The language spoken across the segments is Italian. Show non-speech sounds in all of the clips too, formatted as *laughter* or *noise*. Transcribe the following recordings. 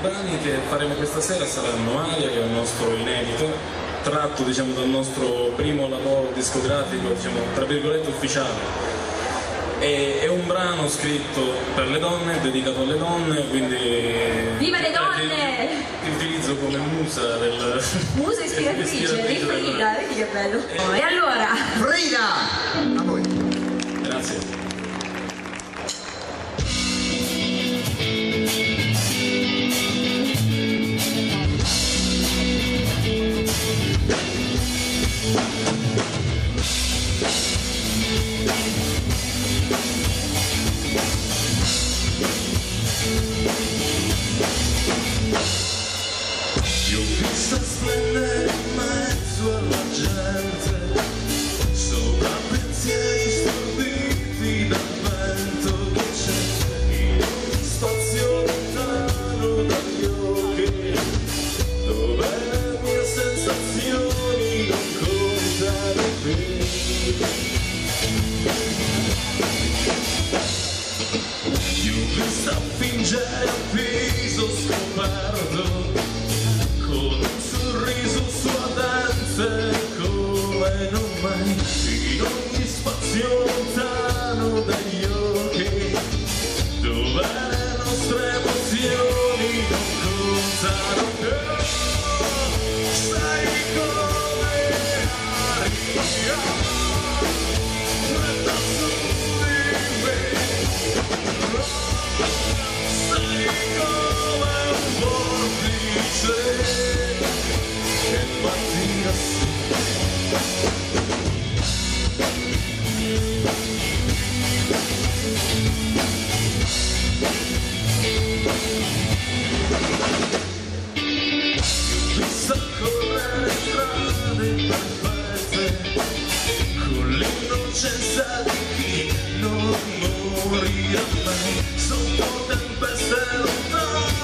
brani che faremo questa sera saranno Aria, che è un nostro inedito, tratto diciamo, dal nostro primo lavoro discografico, diciamo, tra virgolette ufficiale. E, è un brano scritto per le donne, dedicato alle donne, quindi... Viva le donne! Ti utilizzo come musa del... *laughs* Musa *laughs* ispiratrice, di Frida, vedi che bello. E allora... Frida! A voi. Io vista splendere in mezzo alla gente, vista fingere a viso scoperto con un sorriso suadente come non mai in ogni spazio occhi dove le nostre emozioni non جسدك نور نور يمني صوتك بس الطعم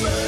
Say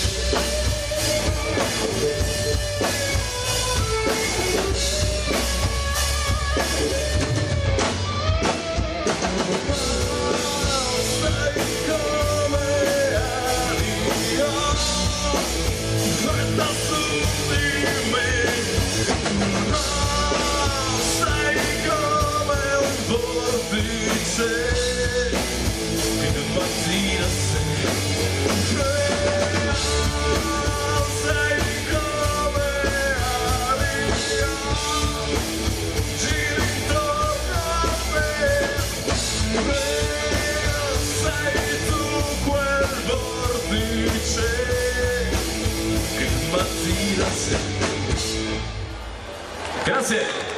Good luck. It.